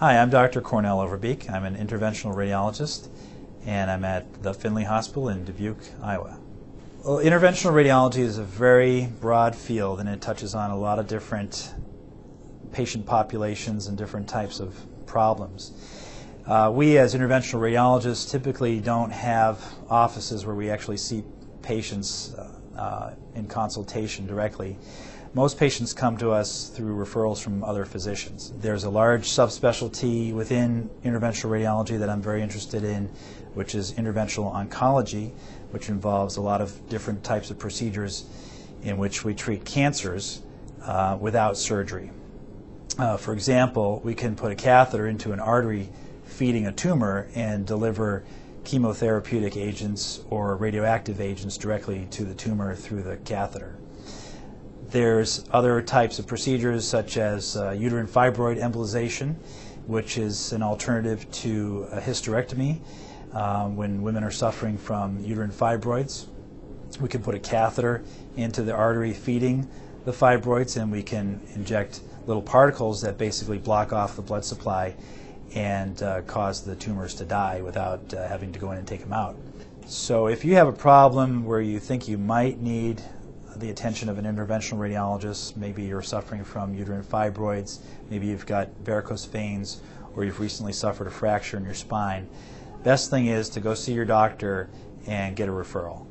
Hi, I'm Dr. Cornell Overbeeke. I'm an interventional radiologist, and I'm at the Finley Hospital in Dubuque, Iowa. Well, interventional radiology is a very broad field, and it touches on a lot of different patient populations and different types of problems. Uh, we, as interventional radiologists, typically don't have offices where we actually see patients uh, uh, in consultation directly. Most patients come to us through referrals from other physicians. There's a large subspecialty within interventional radiology that I'm very interested in, which is interventional oncology, which involves a lot of different types of procedures in which we treat cancers uh, without surgery. Uh, for example, we can put a catheter into an artery feeding a tumor and deliver chemotherapeutic agents or radioactive agents directly to the tumor through the catheter. There's other types of procedures such as uh, uterine fibroid embolization, which is an alternative to a hysterectomy um, when women are suffering from uterine fibroids. We can put a catheter into the artery feeding the fibroids and we can inject little particles that basically block off the blood supply and uh, cause the tumors to die without uh, having to go in and take them out. So if you have a problem where you think you might need the attention of an interventional radiologist. Maybe you're suffering from uterine fibroids, maybe you've got varicose veins, or you've recently suffered a fracture in your spine. Best thing is to go see your doctor and get a referral.